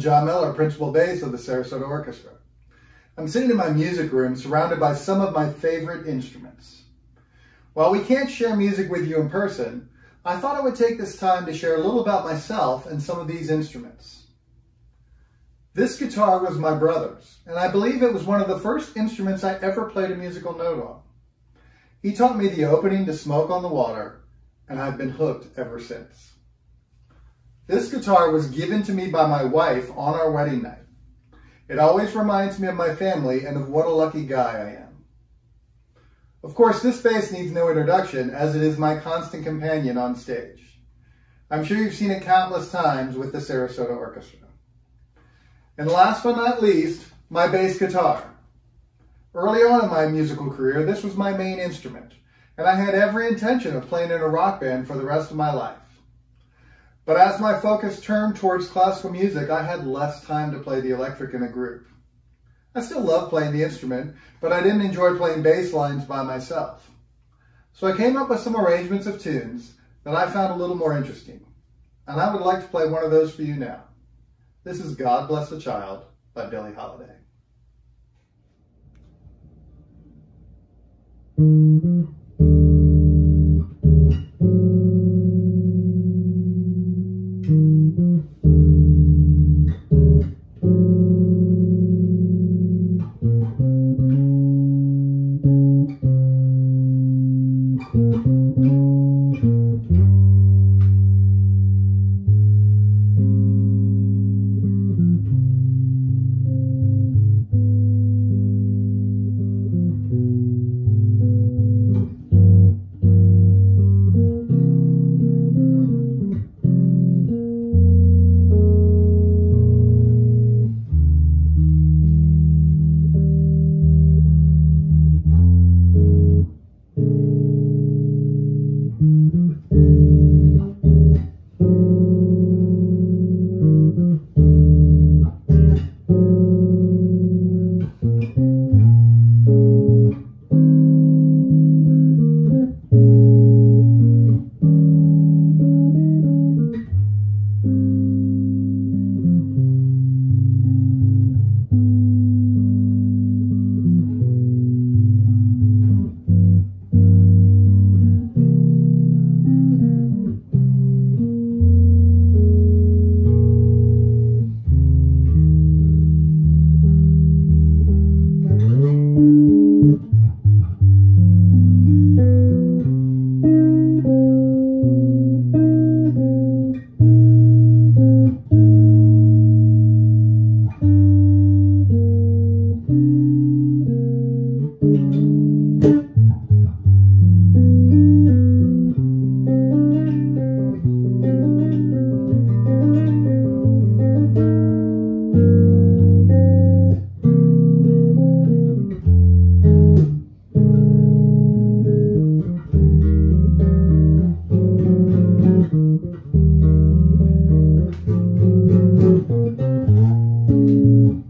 John Miller, Principal Bass of the Sarasota Orchestra. I'm sitting in my music room surrounded by some of my favorite instruments. While we can't share music with you in person, I thought I would take this time to share a little about myself and some of these instruments. This guitar was my brother's, and I believe it was one of the first instruments I ever played a musical note on. He taught me the opening to Smoke on the Water, and I've been hooked ever since. This guitar was given to me by my wife on our wedding night. It always reminds me of my family and of what a lucky guy I am. Of course, this bass needs no introduction as it is my constant companion on stage. I'm sure you've seen it countless times with the Sarasota Orchestra. And last but not least, my bass guitar. Early on in my musical career, this was my main instrument, and I had every intention of playing in a rock band for the rest of my life. But as my focus turned towards classical music, I had less time to play the electric in a group. I still love playing the instrument, but I didn't enjoy playing bass lines by myself. So I came up with some arrangements of tunes that I found a little more interesting. And I would like to play one of those for you now. This is God Bless the Child by Billie Holiday. Mm-hmm. you.